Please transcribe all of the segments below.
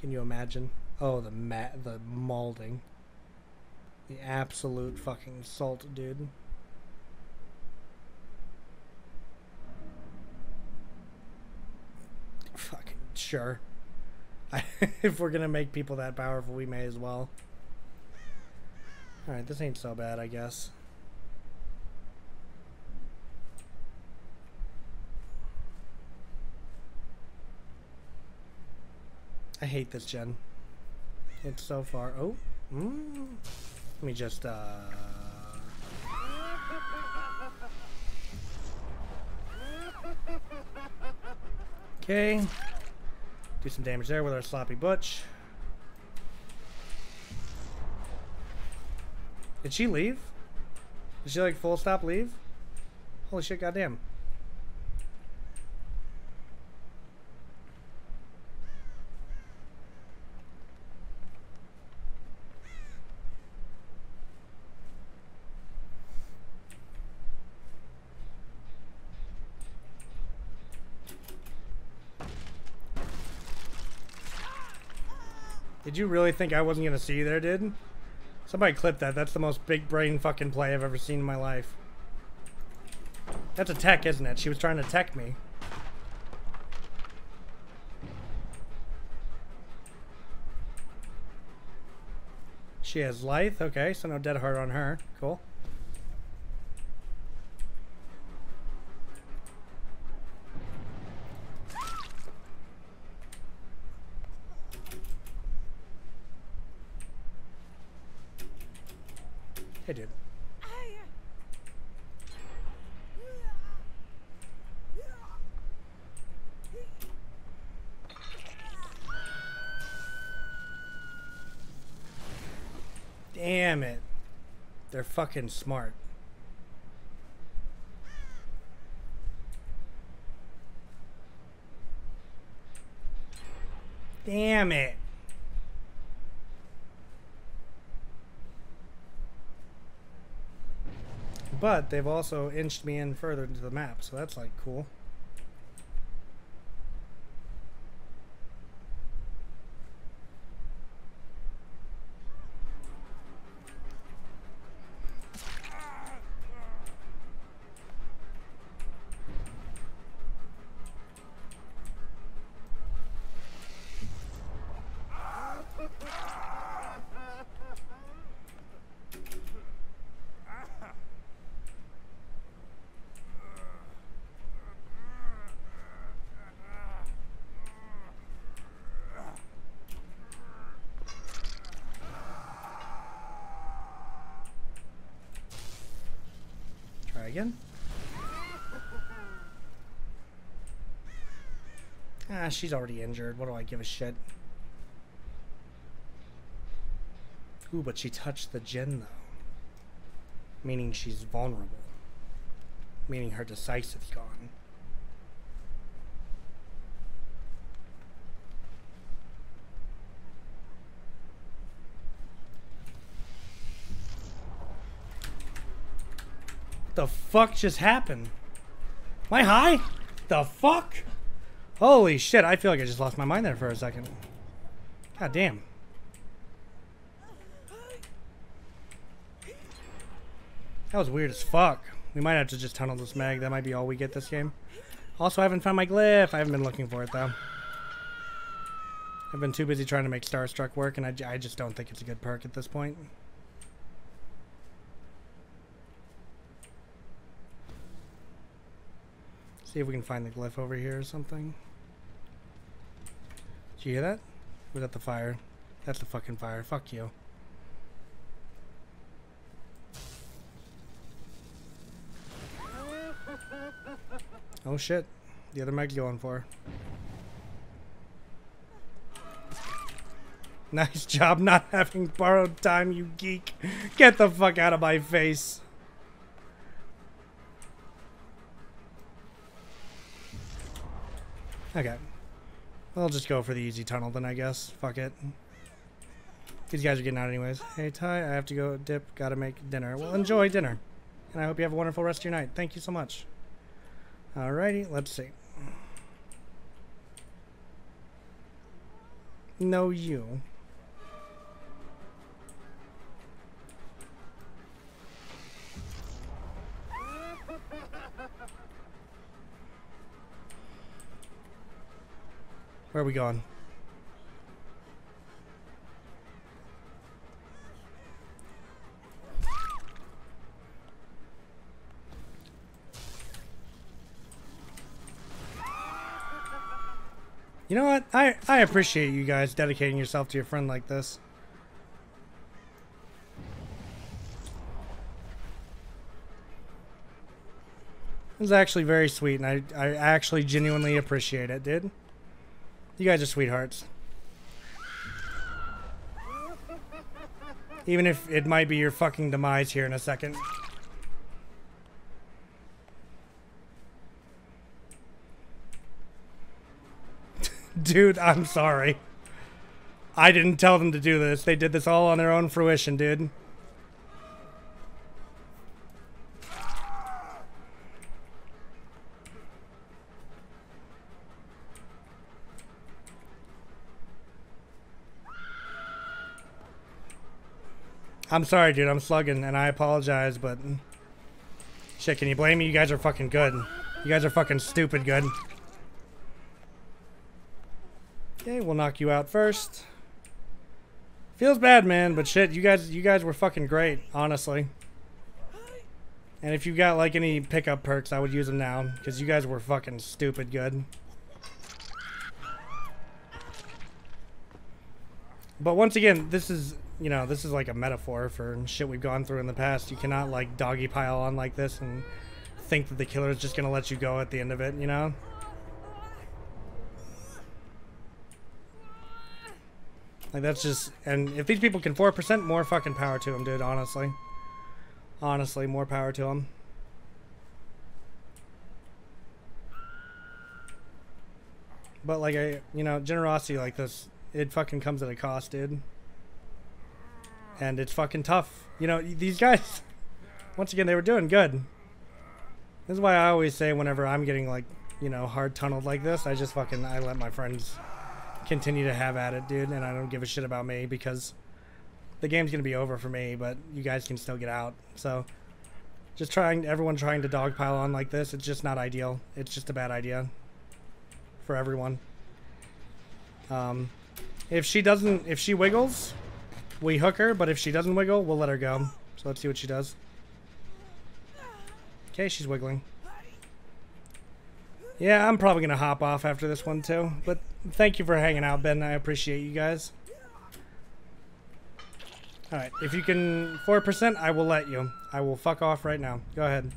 Can you imagine? Oh, the ma- the molding. The absolute fucking salt, dude. Fucking sure. if we're gonna make people that powerful, we may as well. Alright, this ain't so bad, I guess. I hate this gen. It's so far. Oh, mm. let me just. uh... Okay, do some damage there with our sloppy butch. Did she leave? Did she like full stop leave? Holy shit, goddamn. Did you really think I wasn't gonna see you there, dude? Somebody clip that. That's the most big brain fucking play I've ever seen in my life. That's a tech, isn't it? She was trying to tech me. She has Lithe. Okay, so no Dead Hard on her. Cool. Damn it. They're fucking smart. Damn it. But they've also inched me in further into the map, so that's like cool. Again. Ah, she's already injured. What do I give a shit? Ooh, but she touched the gen, though. Meaning she's vulnerable. Meaning her decisive's gone. The fuck just happened? Am I high? The fuck? Holy shit, I feel like I just lost my mind there for a second. God damn. That was weird as fuck. We might have to just tunnel this meg. That might be all we get this game. Also, I haven't found my glyph. I haven't been looking for it, though. I've been too busy trying to make Starstruck work, and I, I just don't think it's a good perk at this point. See if we can find the glyph over here or something. Did you hear that? Was that the fire? That's the fucking fire. Fuck you. Oh shit. The other meg's going for. Nice job not having borrowed time, you geek. Get the fuck out of my face. Okay. I'll just go for the easy tunnel then, I guess. Fuck it. These guys are getting out anyways. Hey, Ty, I have to go dip. Gotta make dinner. Well, enjoy dinner. And I hope you have a wonderful rest of your night. Thank you so much. Alrighty, let's see. know you. Where are we going? You know what? I, I appreciate you guys dedicating yourself to your friend like this. It was actually very sweet, and I, I actually genuinely appreciate it, dude. You guys are sweethearts. Even if it might be your fucking demise here in a second. dude, I'm sorry. I didn't tell them to do this. They did this all on their own fruition, dude. I'm sorry, dude. I'm slugging, and I apologize, but... Shit, can you blame me? You guys are fucking good. You guys are fucking stupid good. Okay, we'll knock you out first. Feels bad, man, but shit, you guys you guys were fucking great, honestly. And if you got like any pickup perks, I would use them now, because you guys were fucking stupid good. But once again, this is, you know, this is like a metaphor for shit we've gone through in the past. You cannot like doggy pile on like this and think that the killer is just gonna let you go at the end of it, you know? Like that's just, and if these people can 4%, more fucking power to them, dude, honestly. Honestly, more power to them. But like I, you know, generosity like this, it fucking comes at a cost, dude. And it's fucking tough. You know, these guys, once again, they were doing good. This is why I always say whenever I'm getting like, you know, hard tunneled like this, I just fucking, I let my friends continue to have at it, dude, and I don't give a shit about me because the game's gonna be over for me, but you guys can still get out. So just trying everyone trying to dogpile on like this, it's just not ideal. It's just a bad idea for everyone. Um, if she doesn't, if she wiggles, we hook her, but if she doesn't wiggle, we'll let her go. So let's see what she does. Okay, she's wiggling. Yeah, I'm probably going to hop off after this one too. But thank you for hanging out, Ben. I appreciate you guys. Alright, if you can 4%, I will let you. I will fuck off right now. Go ahead.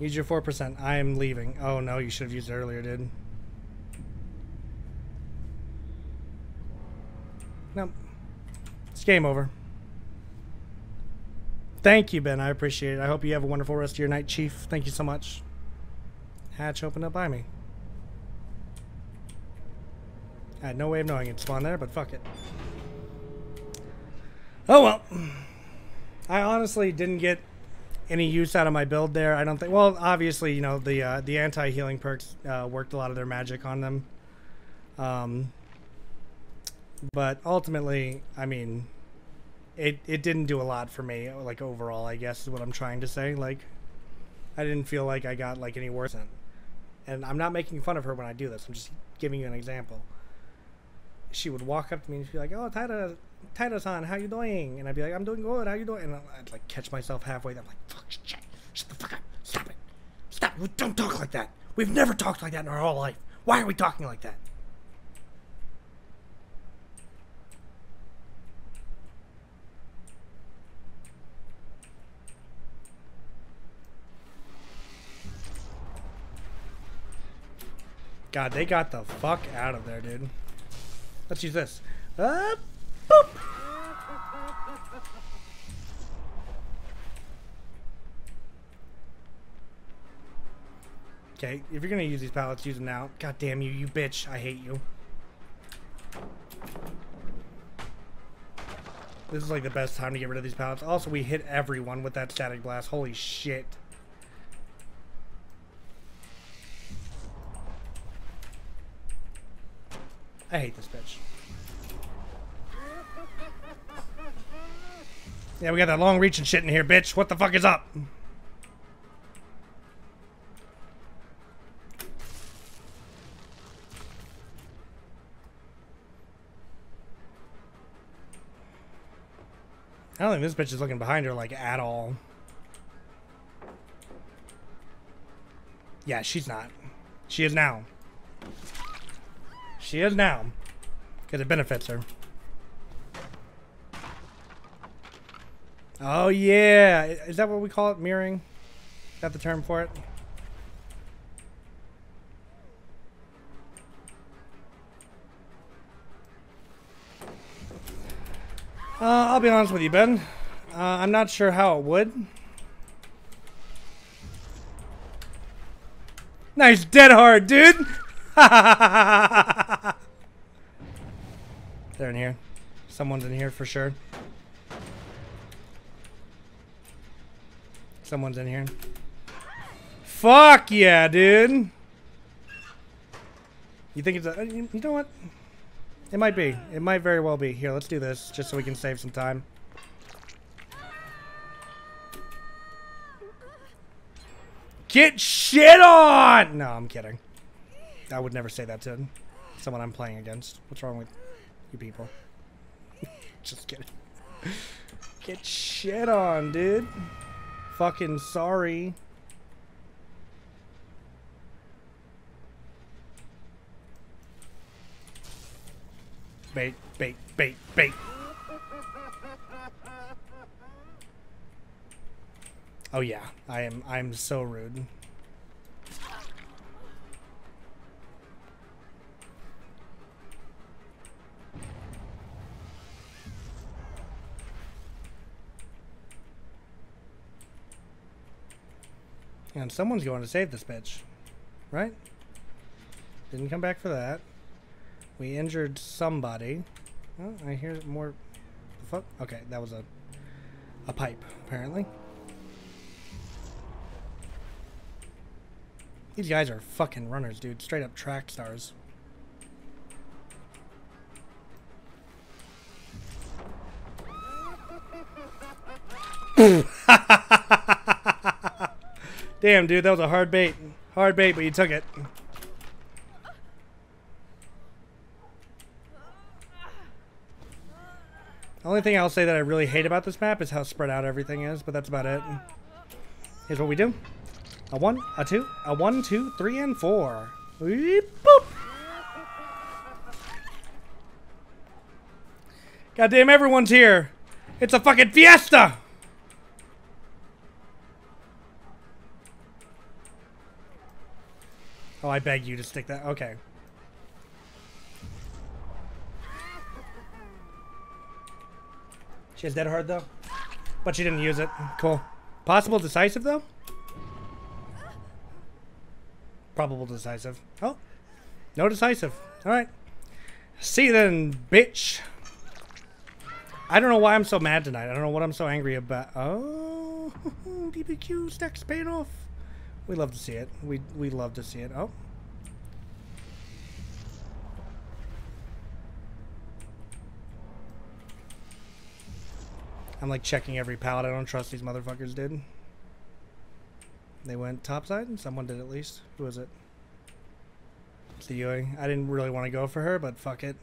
Use your 4%. I am leaving. Oh no, you should have used it earlier, dude. Nope. It's game over. Thank you, Ben. I appreciate it. I hope you have a wonderful rest of your night, Chief. Thank you so much. Hatch opened up by me. I had no way of knowing it spawned there, but fuck it. Oh well. I honestly didn't get any use out of my build there. I don't think. Well, obviously, you know the uh, the anti-healing perks uh, worked a lot of their magic on them. Um, but ultimately, I mean, it it didn't do a lot for me like overall i guess is what i'm trying to say like i didn't feel like i got like any worse and i'm not making fun of her when i do this i'm just giving you an example. She would walk up to me and she'd be like oh taita taita-san how you doing? And i'd be like i'm doing good how you doing? And i'd like catch myself halfway i'm like fuck shit shut the fuck up stop it stop don't talk like that. We've never talked like that in our whole life. Why are we talking like that God, they got the fuck out of there, dude. Let's use this. Uh, boop. Okay, if you're gonna use these pallets, use them now. God damn you, you bitch. I hate you. This is like the best time to get rid of these pallets. Also, we hit everyone with that static blast. Holy shit. I hate this bitch. Yeah, we got that long reaching shit in here, bitch. What the fuck is up? I don't think this bitch is looking behind her like at all. Yeah, she's not. She is now. She is now. Because it benefits her. Oh, yeah. Is that what we call it? Mirroring? Is that the term for it? Uh, I'll be honest with you, Ben. Uh, I'm not sure how it would. Nice dead hard, dude! They're in here. Someone's in here for sure. Someone's in here. Fuck yeah, dude! You think it's a... Uh, you know what? It might be. It might very well be. Here, let's do this, just so we can save some time. Get shit on! No, I'm kidding. I would never say that to someone I'm playing against. What's wrong with you people? just kidding. Get shit on, dude. Fucking sorry. Bait, bait, bait, bait. Oh yeah, I am I'm so rude. And someone's going to save this bitch. Right? Didn't come back for that. We injured somebody. Oh, I hear more. Fuck. Okay, that was a a pipe, apparently. These guys are fucking runners, dude. Straight up track stars. Damn, dude, that was a hard bait. Hard bait, but you took it. The only thing I'll say that I really hate about this map is how spread out everything is, but that's about it. Here's what we do. A one, a two, a one, two, three, and four. Weep, boop. Goddamn, everyone's here. It's a fucking fiesta. Oh, I beg you to stick that. Okay. She has dead hard, though. But she didn't use it. Cool. Possible decisive, though? Probable decisive. Oh. No decisive. Alright. See then, bitch. I don't know why I'm so mad tonight. I don't know what I'm so angry about. Oh, BBQ stacks paying off. We love to see it. We we love to see it. Oh. I'm like checking every pallet. I don't trust these motherfuckers, dude. They went topside, someone did at least. Who was it? The Yui. I didn't really want to go for her, but fuck it.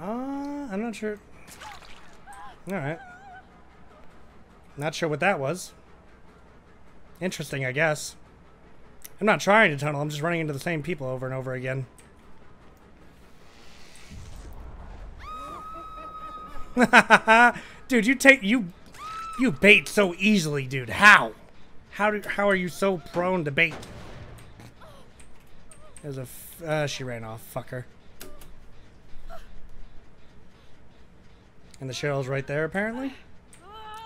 Uh, I'm not sure. Alright. Not sure what that was. Interesting, I guess. I'm not trying to tunnel, I'm just running into the same people over and over again. dude, you take you you bait so easily, dude. How? How do how are you so prone to bait? There's a uh, she ran off. Fucker. And the Cheryl's right there, apparently.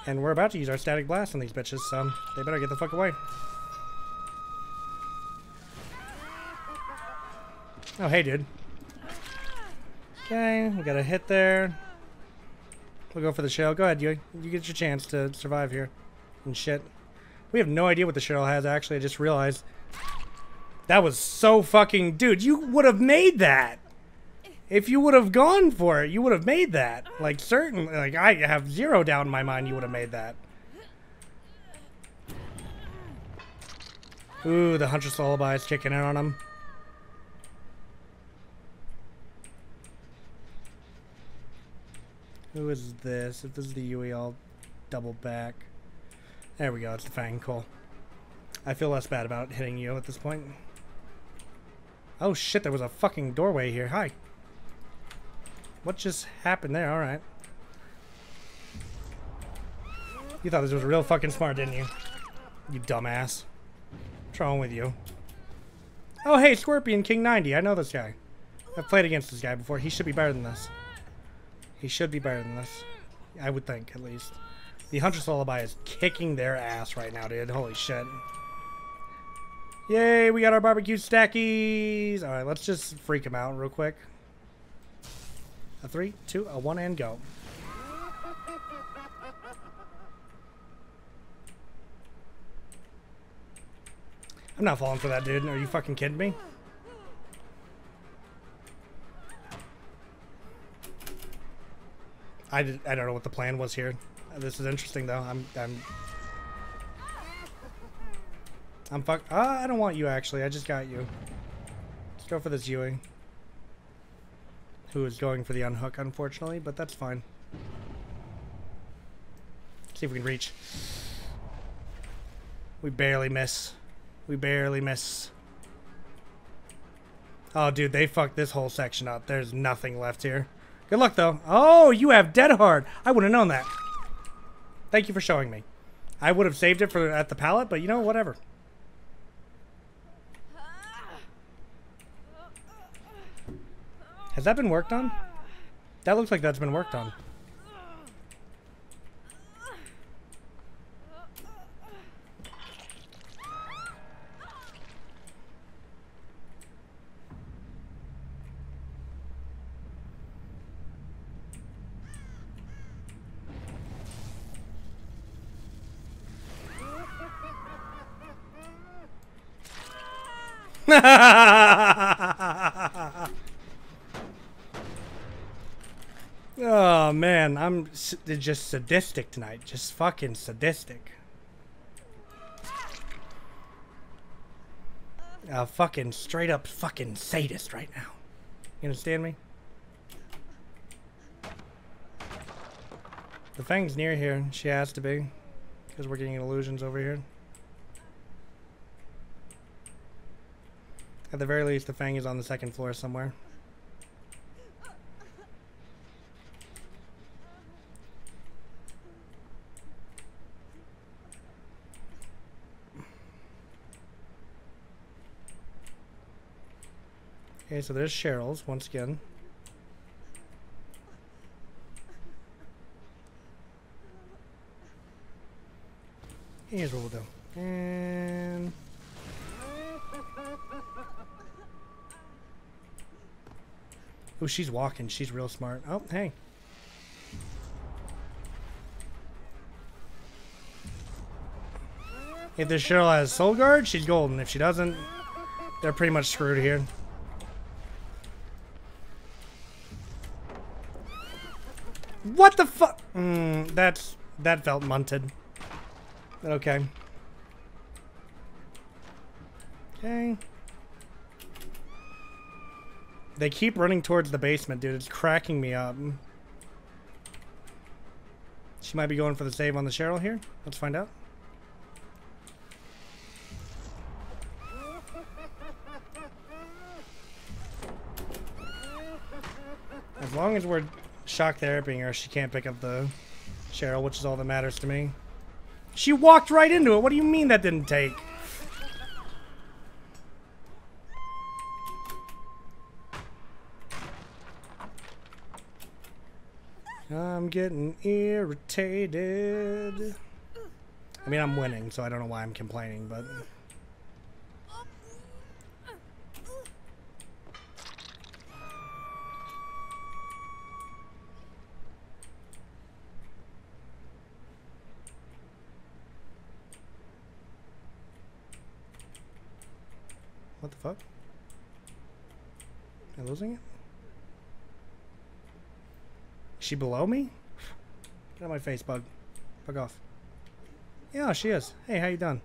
And we're about to use our static blast on these bitches, so they better get the fuck away. Oh, hey, dude. Okay, we got a hit there. We'll go for the shell. Go ahead, you. You get your chance to survive here. And shit. We have no idea what the Cheryl has, actually. I just realized. That was so fucking... Dude, you would have made that. If you would have gone for it, you would have made that. Like, certainly. Like, I have zero doubt in my mind you would have made that. Ooh, the Huntress Lullaby is kicking in on him. Who is this? If this is the Yui, I'll double back. There we go, it's the Fang, cool. I feel less bad about hitting you at this point. Oh shit, there was a fucking doorway here. Hi. What just happened there? Alright. You thought this was real fucking smart, didn't you? You dumbass. What's wrong with you? Oh, hey, Scorpion King 90. I know this guy. I've played against this guy before. He should be better than this. He should be better than this. I would think, at least. The Huntress Lullaby is kicking their ass right now, dude. Holy shit. Yay, we got our barbecue stackies. All right, let's just freak him out real quick. A three, two, a one, and go. I'm not falling for that, dude. Are you fucking kidding me? I, did, I don't know what the plan was here. This is interesting though. I'm I'm I'm fuck. Uh, I don't want you actually. I just got you. Let's go for this Yui. Who is going for the unhook, unfortunately, but that's fine. See if we can reach. We barely miss. We barely miss. Oh, dude, they fucked this whole section up. There's nothing left here. Good luck, though. Oh, you have Dead Hard. I would have known that. Thank you for showing me. I would have saved it for at the pallet, but you know, whatever. Has that been worked on? That looks like that's been worked on. oh man, I'm just sadistic tonight. Just fucking sadistic. A fucking straight up fucking sadist right now. You understand me? The Fang's near here. She has to be. Because we're getting illusions over here. At the very least, the Fang is on the second floor somewhere. Okay, so there's Cheryl's once again. Here's what we'll do. And... Oh, she's walking. She's real smart. Oh, hey. If this Cheryl has Soul Guard, she's golden. If she doesn't, they're pretty much screwed here. What the fuck? Mm, that's that felt munted. Okay. Okay. They keep running towards the basement, dude. It's cracking me up. She might be going for the save on the Cheryl here. Let's find out. As long as we're shock therapying her, she can't pick up the Cheryl, which is all that matters to me. She walked right into it. What do you mean that didn't take? I'm getting irritated. I mean, I'm winning, so I don't know why I'm complaining, but... What the fuck? Am I losing it? Is she below me? Get out my face, bug. Bug off. Yeah, she is. Hey, how you doing?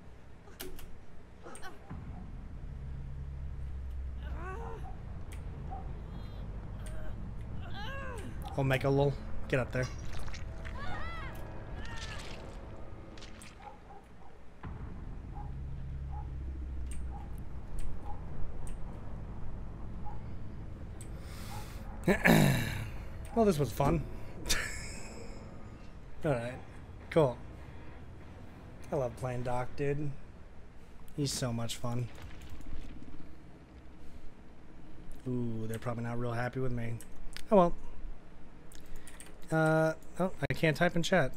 I'll make a little. Get up there. well, this was fun. Alright. Cool. I love playing Doc, dude. He's so much fun. Ooh, they're probably not real happy with me. Oh well. Uh, oh, I can't type in chat.